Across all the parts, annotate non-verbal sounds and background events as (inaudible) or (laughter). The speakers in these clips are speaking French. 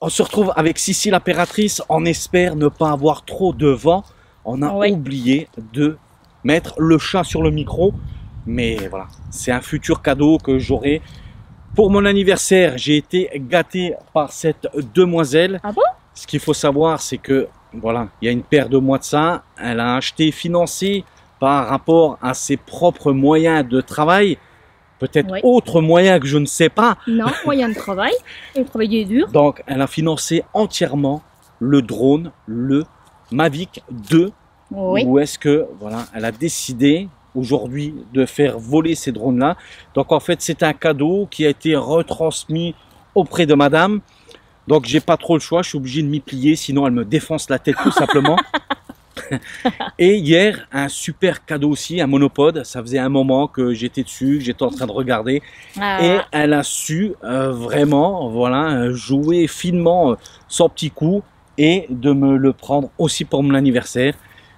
On se retrouve avec Sissi l'impératrice. On espère ne pas avoir trop de vent. On a oublié de mettre le chat sur le micro. Mais voilà, c'est un futur cadeau que j'aurai. Pour mon anniversaire, j'ai été gâté par cette demoiselle. Ah bon? Ce qu'il faut savoir, c'est que, voilà, il y a une paire de mois de ça. Elle a acheté, financé par rapport à ses propres moyens de travail. Peut-être Oui. autres moyens que je ne sais pas. Non, moyen de travail. (laughs) Et le travail est dur. Donc, elle a financé entièrement le drone, le Mavic 2. Oui. Où est-ce que, voilà, elle a décidé aujourd'hui de faire voler ces drones-là. Donc, en fait, c'est un cadeau qui a été retransmis auprès de madame. Donc, j'ai pas trop le choix, je suis obligé de m'y plier, sinon elle me défonce la tête tout simplement. (laughs) (laughs) Et hier, un super cadeau aussi, un monopode. Ça faisait un moment que j'étais dessus, que j'étais en train de regarder. Ah, Et elle a su euh, vraiment voilà, euh, jouer finement euh, son petit coup et de me le prendre aussi pour mon anniversaire.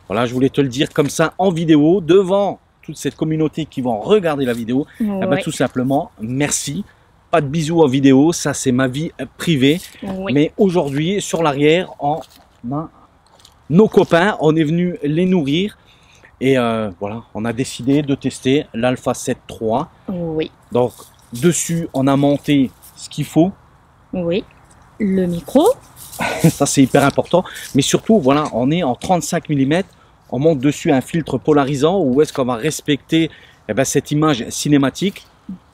Voilà, je voulais te le dire comme ça en vidéo devant toute cette communauté qui vont regarder la vidéo. Eh ben, tout simplement, merci. Pas de bisous en vidéo, ça c'est ma vie privée. Oui. Mais aujourd'hui, sur l'arrière, en main, nos copains, on est venu les nourrir. Et euh, voilà, on a décidé de tester l'Alpha 7 III. Oui. Donc, dessus, on a monté ce qu'il faut. Oui. Le micro. (laughs) Ça, c'est hyper important. Mais surtout, voilà, on est en 35 mm. On monte dessus un filtre polarisant où est-ce qu'on va respecter eh ben, cette image cinématique.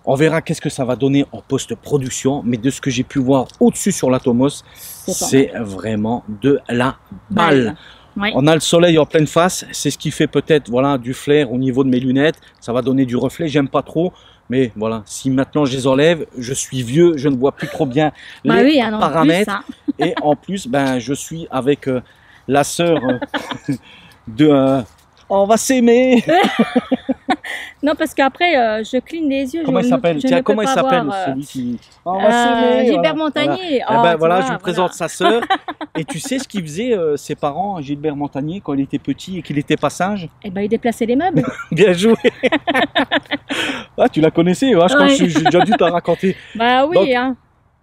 On verra qu'est-ce que ça va donner en post-production. Mais de ce que j'ai pu voir au-dessus sur l'Atomos, C'est vraiment de la balle. On a le soleil en pleine face, c'est ce qui fait peut-être voilà du flair au niveau de mes lunettes, ça va donner du reflet, j'aime pas trop, mais voilà, si maintenant je les enlève, je suis vieux, je ne vois plus trop bien les Bah oui, plus, paramètres hein. et en plus ben je suis avec euh, la sœur euh, (laughs) de euh, on va s'aimer. (laughs) Non, parce qu'après, euh, je cligne des yeux. Comment je il s'appelle je Tiens, ne peux comment il pas s'appelle voir, euh, celui qui on va euh. Gilbert voilà. Montagnier. Eh Oh, ben voilà, vois, je vous présente sa sœur. Et tu sais ce qu'il faisait euh, ses parents, Gilbert Montagnier, quand il était petit et qu'il était pas sage Eh ben, il déplaçait les meubles. (laughs) Bien joué. (laughs) ah, tu la connaissais, ouais, je crois que Ouais. j'ai déjà dû te la raconter. (laughs) bah oui, Donc, hein.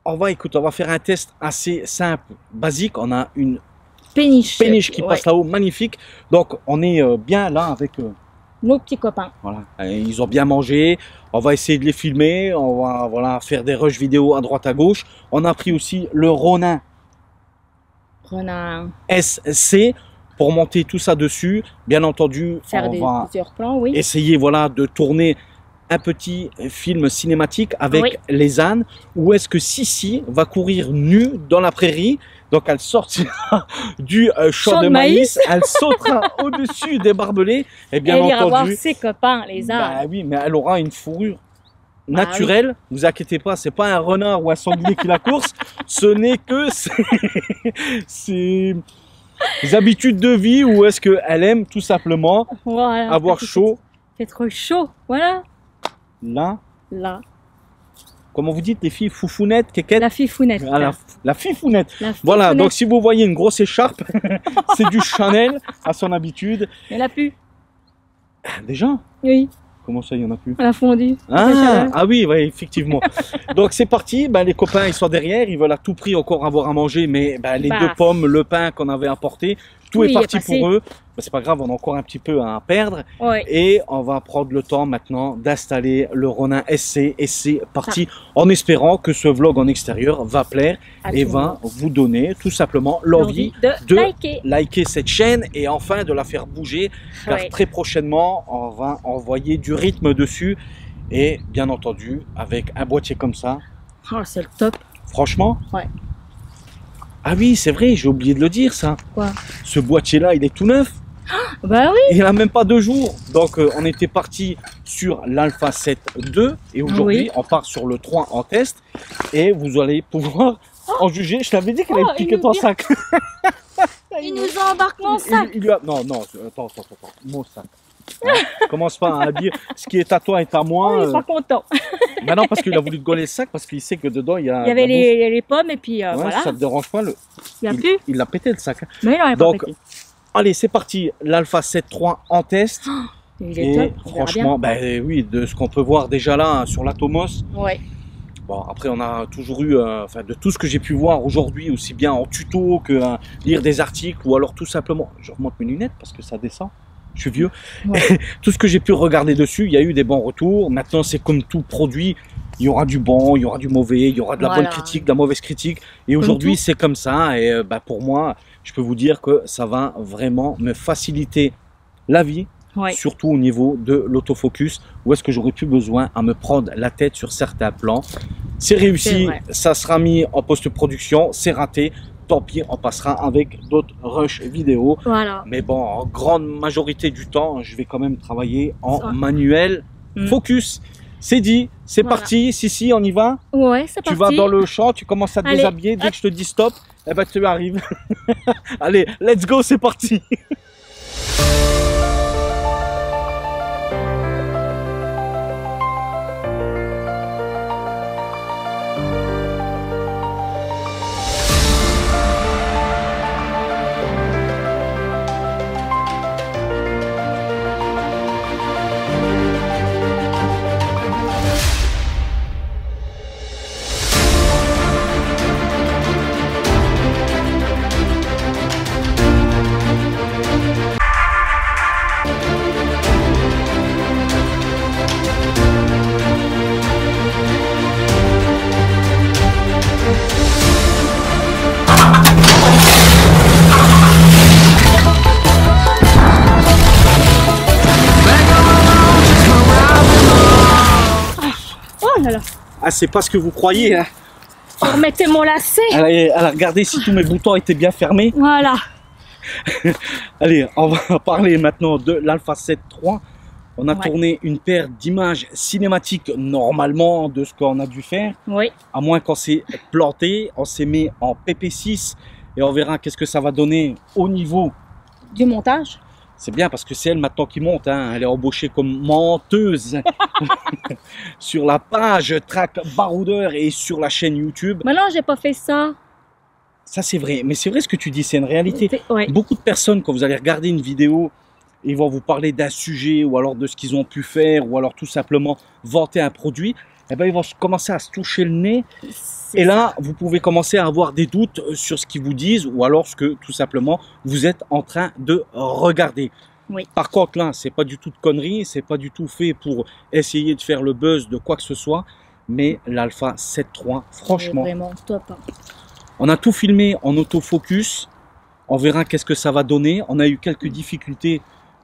On va, écoute, on va faire un test assez simple, basique. On a une Péniche. péniche qui Ouais. passe là-haut, magnifique. Donc, on est euh, bien là avec. Nos petits copains. voilà, ils ont bien mangé. On va essayer de les filmer. On va voilà faire des rushs vidéo à droite à gauche. On a pris aussi le Ronin Renard. SC pour monter tout ça dessus. Bien entendu, Faire on des, va plusieurs plans, oui. essayer voilà de tourner un petit film cinématique avec Oui. les ânes où est-ce que Sissi va courir nue dans la prairie? Donc elle sortira (laughs) du euh, champ de de maïs, elle sautera (laughs) au-dessus des barbelés et bien Elle ira voir entendu ses copains, les bah ânes. oui mais elle aura une fourrure Bah naturelle vous inquiétez pas c'est pas un renard ou un sanglier qui la course ce n'est que (laughs) ses, ses habitudes de vie où est-ce qu'elle aime tout simplement Voilà. avoir chaud? Fait trop chaud. Voilà. Là Là. comment vous dites les filles foufounettes, kékettes La fifounette. Ah, la, la fifounette. La Voilà, donc si vous voyez une grosse écharpe, (laughs) c'est du Chanel à son habitude. Elle a pu. Déjà? Oui. Comment ça, il y en a plus? Elle a fondu. ah, ah oui, ouais, effectivement. donc c'est parti, ben, les copains ils sont derrière, ils veulent à tout prix encore avoir à manger, mais ben, les Bah. deux pommes, le pain qu'on avait apporté, tout est parti pour eux. Ben, c'est pas grave, on a encore un petit peu à perdre. Ouais. Et on va prendre le temps maintenant d'installer le Ronin SC et c'est Ah. parti en espérant que ce vlog en extérieur va plaire et va vous donner tout simplement l'envie L'envie de de liker. liker cette chaîne et enfin de la faire bouger car Ouais. très prochainement on va envoyer du rythme dessus et bien entendu avec un boîtier comme ça Oh, c'est le top. franchement Ouais. Ah oui c'est vrai j'ai oublié de le dire ça. Quoi? Ce boîtier là il est tout neuf. Bah oui. il a même pas deux jours. Donc euh, on était parti sur l'Alpha 7 2 et aujourd'hui Oui. on part sur le 3 en test et vous allez pouvoir en juger. Je t'avais dit qu'il Oh, allait piquer il nous ton sac. Il nous embarque mon Il- sac. il a- Non, non, attends, attends, attends, mon sac. Hein, Commence pas à dire ce qui est à toi est à moi. Oh, il est euh. pas content. (laughs) Bah non, parce qu'il a voulu te gauler le sac parce qu'il sait que dedans il y a. Il y avait les, les pommes et puis euh. Ouais, voilà. Ça te dérange pas le... Il a plus. Il l'a pété le sac. hein. Mais non, il a pas Donc, pété. Allez, c'est parti. L'Alpha 7.3 en test. Il est Et top. franchement, ben oui, de ce qu'on peut voir déjà là hein, sur l'Atomos. Ouais. Bon, après, on a toujours eu, euh, enfin, de tout ce que j'ai pu voir aujourd'hui, aussi bien en tuto que euh, lire des articles, ou alors tout simplement, je remonte mes lunettes parce que ça descend. Je suis vieux. Ouais. (laughs) tout ce que j'ai pu regarder dessus, il y a eu des bons retours. Maintenant, c'est comme tout produit, il y aura du bon, il y aura du mauvais, il y aura de la Voilà. bonne critique, de la mauvaise critique. Et aujourd'hui, c'est comme ça. Et euh, bah, pour moi, je peux vous dire que ça va vraiment me faciliter la vie, Ouais. surtout au niveau de l'autofocus, où est-ce que j'aurais plus besoin à me prendre la tête sur certains plans. C'est réussi, ça sera mis en post-production, c'est raté, tant pis, on passera avec d'autres rushs vidéo. Voilà. Mais bon, en grande majorité du temps, je vais quand même travailler en Ça. manuel Mm. focus. C'est dit, c'est Voilà. parti, si si, on y va. Ouais, c'est Tu parti. vas dans le champ, tu commences à te Allez, déshabiller, dès que je te dis stop, eh ben tu arrives. (laughs) Allez, let's go, c'est parti. (laughs) Ah, c'est pas ce que vous croyez. Hein. Remettez mon lacet. Allez, allez, regardez si tous mes boutons étaient bien fermés. Voilà. (laughs) Allez, on va (laughs) parler maintenant de l'Alpha 7 III. On a Ouais. tourné une paire d'images cinématiques normalement de ce qu'on a dû faire. Oui. à moins qu'on s'est planté, on s'est mis en PP6 et on verra qu'est-ce que ça va donner au niveau. Du montage. C'est bien parce que c'est elle maintenant qui monte, hein. elle est embauchée comme menteuse (laughs) sur la page Track Baroudeur et sur la chaîne YouTube. Maintenant, j'ai pas fait ça. Ça c'est vrai, mais c'est vrai ce que tu dis, c'est une réalité. Ouais. Beaucoup de personnes, quand vous allez regarder une vidéo, ils vont vous parler d'un sujet ou alors de ce qu'ils ont pu faire ou alors tout simplement vanter un produit. Eh ben, ils vont commencer à se toucher le nez Et là, vous pouvez commencer à avoir des doutes sur ce qu'ils vous disent ou alors ce que tout simplement vous êtes en train de regarder. Oui. Par contre, là, c'est pas du tout de conneries, c'est pas du tout fait pour essayer de faire le buzz de quoi que ce soit. Mais l'Alpha 7.3, c'est franchement, vraiment top. hein. on a tout filmé en autofocus. On verra qu'est-ce que ça va donner. On a eu quelques difficultés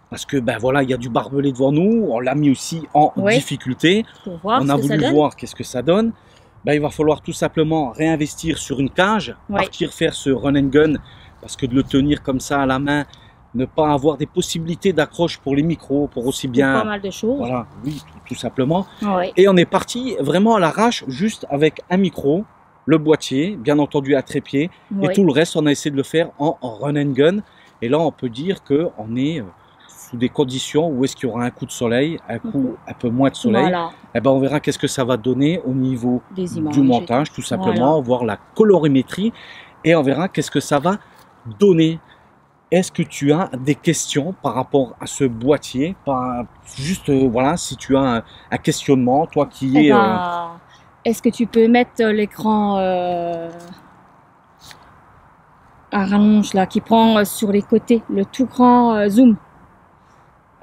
parce que ben voilà, il y a du barbelé devant nous. On l'a mis aussi en Oui. difficulté voir on a voulu voir qu'est-ce que ça donne. Ben, il va falloir tout simplement réinvestir sur une cage, partir faire ce run and gun, parce que de le tenir comme ça à la main, ne pas avoir des possibilités d'accroche pour les micros, pour aussi Pour Pas bien, mal de choses. voilà, oui, tout, tout simplement. Et on est parti vraiment à l'arrache, juste avec un micro, le boîtier, bien entendu à trépied, et tout le reste, on a essayé de le faire en, en run and gun. Et là, on peut dire que on est euh, sous des conditions où est-ce qu'il y aura un coup de soleil, un coup un peu moins de soleil. Voilà. Eh ben, on verra qu'est-ce que ça va donner au niveau Des images. du montage, tout simplement, voir la colorimétrie et on verra qu'est-ce que ça va donner. Est-ce que tu as des questions par rapport à ce boîtier? Pas juste euh, voilà, si tu as un, un questionnement, toi qui Eh es euh, ben, Est-ce que tu peux mettre euh, l'écran euh, à rallonge là, qui prend sur les côtés, le tout grand euh, zoom?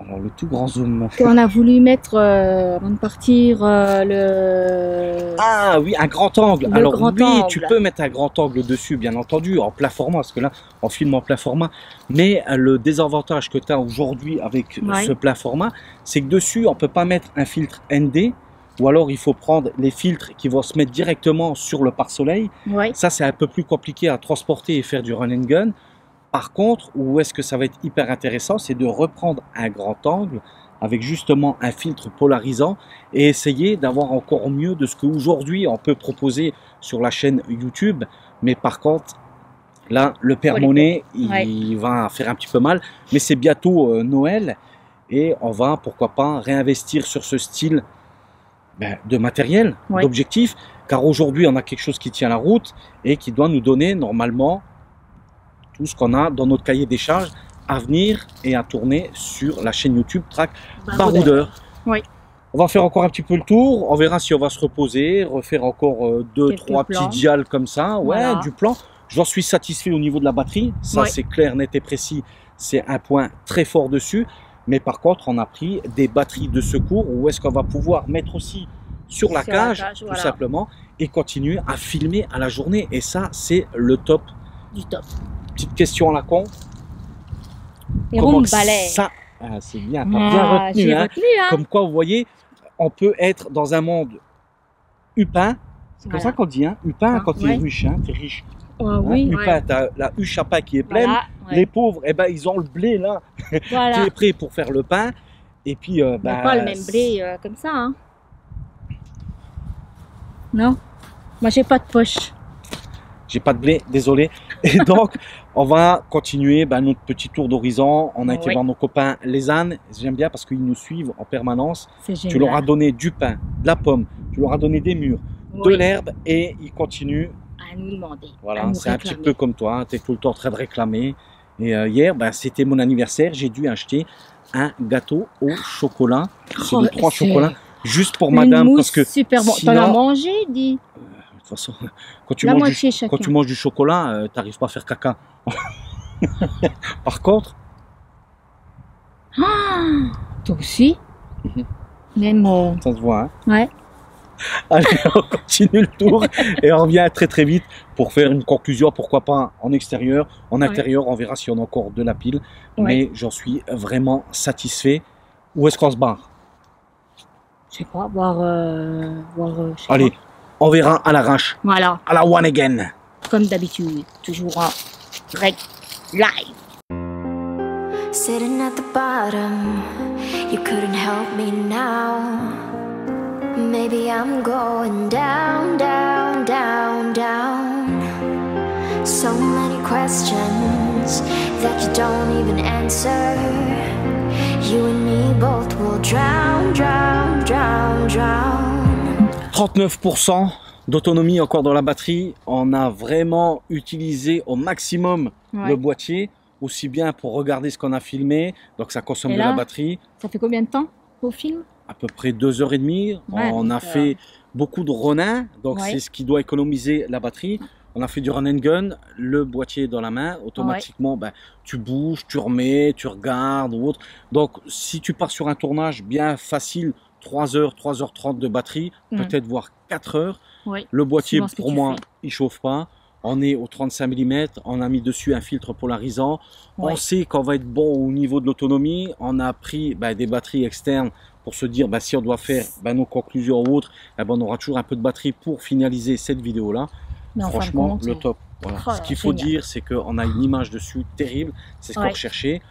Alors le tout grand zoom. qu'on a voulu mettre euh, avant de partir euh, le. Ah oui, un grand angle. Le Alors grand oui, angle. tu peux mettre un grand angle dessus, bien entendu, en plein format, parce que là, on filme en plein format. Mais euh, le désavantage que tu as aujourd'hui avec Ouais. ce plein format, c'est que dessus, on peut pas mettre un filtre ND, ou alors il faut prendre les filtres qui vont se mettre directement sur le pare-soleil. Ouais. Ça, c'est un peu plus compliqué à transporter et faire du run and gun. Par contre, où est-ce que ça va être hyper intéressant, c'est de reprendre un grand angle avec justement un filtre polarisant et essayer d'avoir encore mieux de ce qu'aujourd'hui on peut proposer sur la chaîne YouTube. Mais par contre, là, le père Monet, il Ouais. va faire un petit peu mal. Mais c'est bientôt euh, Noël et on va, pourquoi pas, réinvestir sur ce style ben, de matériel, Ouais. d'objectif, car aujourd'hui on a quelque chose qui tient la route et qui doit nous donner normalement tout ce qu'on a dans notre cahier des charges à venir et à tourner sur la chaîne YouTube Track Baroudeur. Oui. On va faire encore un petit peu le tour. On verra si on va se reposer, refaire encore euh, deux, Quelques trois plans. petits dials comme ça. Ouais, Voilà. du plan. J'en suis satisfait au niveau de la batterie. Ça, c'est clair, net et précis. C'est un point très fort dessus. Mais par contre, on a pris des batteries de secours où est-ce qu'on va pouvoir mettre aussi sur la Sur la cage, tout simplement, et continuer à filmer à la journée. Et ça, c'est le top. Du top. Petite question à la con. Et Comment balai. ça, ah, c'est bien, t'as bien Ah, retenu. J'ai hein. retenu, hein. Comme quoi, vous voyez, on peut être dans un monde huppin. C'est comme Voilà. ça qu'on dit, hein Huppin, Ah, quand tu ouais. es riche, hein, t'es riche. Ah Hein, oui, Huppin, ouais. t'as la huche à pain qui est pleine. Voilà, ouais. Les pauvres, eh ben, ils ont le blé là, (laughs) Voilà. qui est prêt pour faire le pain. Et puis, euh, bah, pas le même blé euh, comme ça, hein. Non? Moi, j'ai pas de poche. J'ai pas de blé, désolé. Et donc, (laughs) on va continuer bah, notre petit tour d'horizon. On a été voir nos copains les ânes. J'aime bien parce qu'ils nous suivent en permanence. Tu leur as donné du pain, de la pomme, tu leur as donné des murs, de l'herbe et ils continuent. À nous demander. Voilà, c'est un petit peu comme toi, tu es tout le temps en train de réclamer. Et euh, hier, bah, c'était mon anniversaire, j'ai dû acheter un gâteau au chocolat. C'est Oh, de trois chocolats juste pour madame mousse parce que de super bon. T'en as mangé, dis. Toute façon, quand tu, La manges du, moitié chacun. quand tu manges du chocolat, euh, t'arrives pas à faire caca. (laughs) Par contre, Ah, toi aussi. (laughs) Même. euh, ça se voit. Hein Ouais. (laughs) Allez, on continue le tour et on revient très très vite pour faire une conclusion, pourquoi pas en extérieur, en Ouais. intérieur, on verra si on a encore de la pile, Ouais. mais j'en suis vraiment satisfait. Où est-ce qu'on se barre? Je sais pas, voir. euh, voir euh, Allez, pas. On verra à l'arrache, Voilà, à la one again. comme d'habitude. Toujours en direct live. Sitting at the bottom, you couldn't help me now. Maybe I'm going down, down, down, down. So many questions that you don't even answer. You and me both will drown, drown, drown, drown. 39% d'autonomie encore dans la batterie. On a vraiment utilisé au maximum Ouais. le boîtier, aussi bien pour regarder ce qu'on a filmé, donc ça consomme de la batterie. Ça fait combien de temps au film? À peu près deux heures et demie. Ouais, on a euh, fait beaucoup de ronin, donc Ouais. c'est ce qui doit économiser la batterie. On a fait du run and gun, le boîtier dans la main, automatiquement, ben, tu bouges, tu remets, tu regardes ou autre. Donc, si tu pars sur un tournage bien facile, 3 heures, 3 heures 30 de batterie, peut-être voire 4 heures. Oui. Le boîtier, pour moi, fais. il chauffe pas. On est au 35 mm, on a mis dessus un filtre polarisant. On sait qu'on va être bon au niveau de l'autonomie. On a pris ben, des batteries externes pour se dire ben, si on doit faire ben, nos conclusions ou autres, eh ben, on aura toujours un peu de batterie pour finaliser cette vidéo-là. Franchement, le top. Voilà. Oh Ce qu'il faut génial. dire, c'est qu'on a une image dessus terrible. C'est ce qu'on recherchait.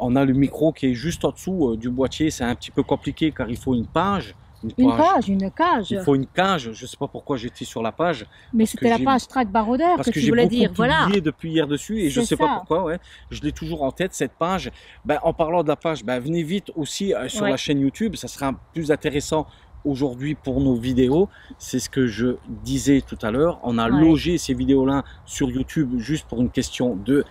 On a le micro qui est juste en dessous euh, du boîtier. C'est un petit peu compliqué car il faut une page. Une page, une cage. Il faut une cage. Je ne sais pas pourquoi j'étais sur la page. Mais c'était la page track baroudeur Parce que, que, tu voulais dire. Voilà. depuis hier dessus et je C'est sais pas pourquoi. Ouais, je l'ai toujours en tête cette page. Ben, en parlant de la page, ben, venez vite aussi euh, sur Ouais. la chaîne YouTube. Ça sera plus intéressant aujourd'hui pour nos vidéos. C'est ce que je disais tout à l'heure. On a Ouais. logé ces vidéos-là sur YouTube juste pour une question de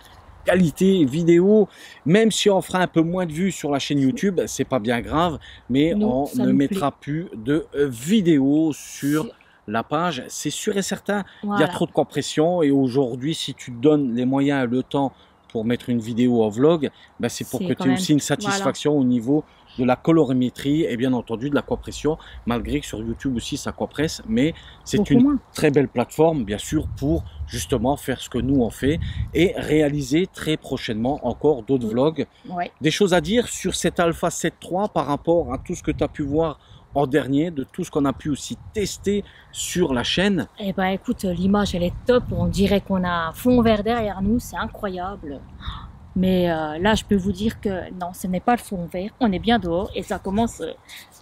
qualité vidéo. Même si on fera un peu moins de vues sur la chaîne YouTube, c'est pas bien grave, mais on ne mettra plus de euh, vidéos sur la page. C'est sûr et certain. Il y a trop de compression et aujourd'hui, si tu te donnes les moyens et le temps pour mettre une vidéo en vlog, ben c'est pour que tu aies même- aussi une satisfaction au niveau de la colorimétrie et bien entendu de la compression, malgré que sur YouTube aussi ça compresse, mais c'est une moins. très belle plateforme, bien sûr, pour justement faire ce que nous on fait et réaliser très prochainement encore d'autres Oui. vlogs. Ouais. Des choses à dire sur cet Alpha 7.3 par rapport à tout ce que tu as pu voir en dernier, de tout ce qu'on a pu aussi tester sur la chaîne? Eh ben écoute, l'image elle est top. On dirait qu'on a fond vert derrière nous, c'est incroyable. Mais euh, là, je peux vous dire que non, ce n'est pas le fond vert. On est bien dehors et ça commence euh,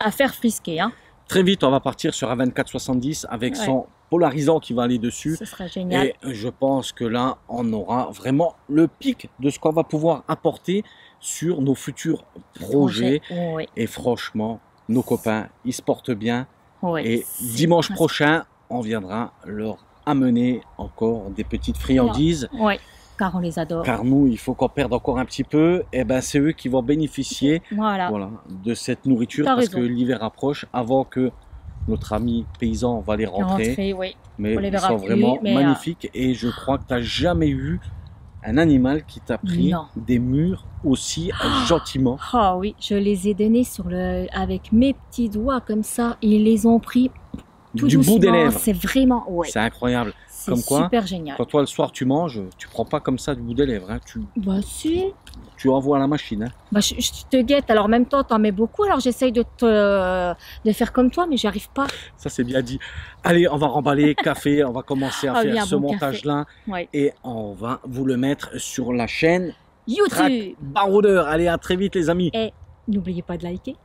à faire frisquer. Hein. Très vite, on va partir sur un 2470 avec Ouais. son polarisant qui va aller dessus. Ce serait génial. Et je pense que là, on aura vraiment le pic de ce qu'on va pouvoir apporter sur nos futurs projets. Oui, Et franchement, nos copains, ils se portent bien. oui. Et dimanche prochain, on viendra leur amener encore des petites friandises. Oui, car on les adore. car nous, il faut qu'on perde encore un petit peu, et ben c'est eux qui vont bénéficier Voilà. voilà, de cette nourriture parce raison. que l'hiver approche avant que notre ami paysan va les rentrer. Oui. Mais On les ils verra sont plus, vraiment euh, magnifiques et je crois que tu n'as jamais eu un animal qui t'a pris Non. des murs aussi gentiment. Ah oui, je les ai donnés sur le, avec mes petits doigts comme ça. Ils les ont pris tout du doucement. bout des lèvres. C'est vraiment, ouais, C'est incroyable. c'est comme quoi, super génial. Quand toi le soir tu manges, tu prends pas comme ça du bout des lèvres. hein. Tu, Bah si, tu envoies à la machine. hein. bah, je, je te guette. Alors en même temps, t'en mets beaucoup. Alors j'essaye de te, de faire comme toi, mais j'y arrive pas. Ça c'est bien dit. Allez, on va remballer (laughs) café. On va commencer à oui, faire ce bon montage-là Ouais. et on va vous le mettre sur la chaîne YouTube. Track Baroudeur. Allez, à très vite les amis. N'oubliez pas de liker.